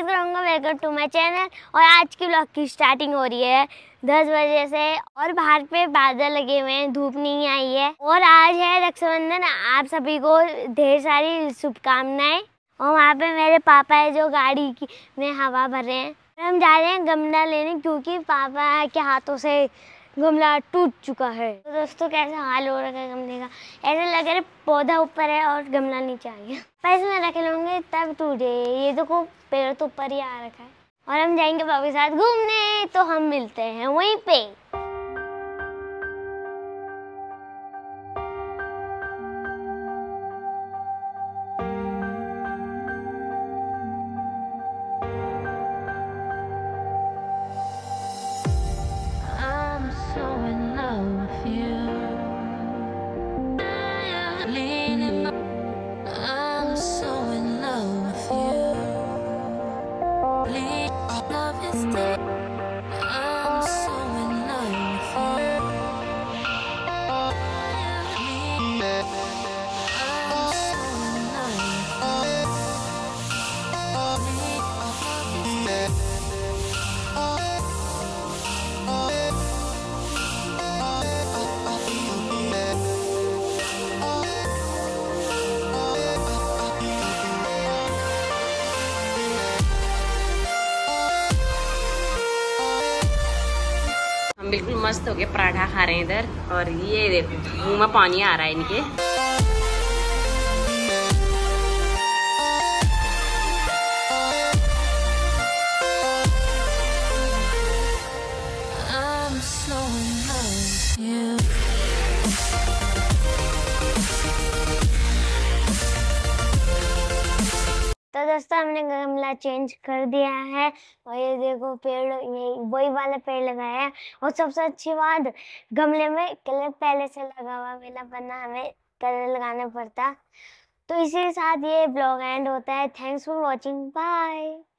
उम्मीद करूँगा welcome to my channel और आज की ब्लॉग की स्टार्टिंग हो रही है। दस बजे से और बाहर पे बादल लगे हुए हैं, धूप नहीं आई है। और आज है रक्षाबंधन, आप सभी को ढेर सारी शुभकामनाएँ। और वहाँ पे मेरे पापा है जो गाड़ी की में हवा भर रहे हैं। हम जा रहे हैं गमला लेने क्योंकि पापा के हाथों से गमला टूट चुका है। तो दोस्तों, कैसा हाल हो रखा है गमले का? ऐसा लग रहा है पौधा ऊपर है और गमला नीचे आ गया। पैसे में रख लूँगे तब टूटे ये देखो पेड़ तो ऊपर ही आ रखा है। और हम जाएँगे पापा के साथ घूमने तो हम मिलते हैं वहीं पे। बिल्कुल मस्त हो गए पराठा खा रहे हैं इधर। और ये देखो, मुँह में पानी आ रहा है इनके। I'm so in love तो दोस्तों, हमने गमला चेंज कर दिया है। और ये देखो, पेड़, ये वही वाला पेड़ लगाया है। और सबसे अच्छी बात, गमले में कलर पहले से लगा हुआ मेला बना हमें कलर लगाना पड़ता। तो इसी के साथ ये ब्लॉग एंड होता है। Thanks for watching bye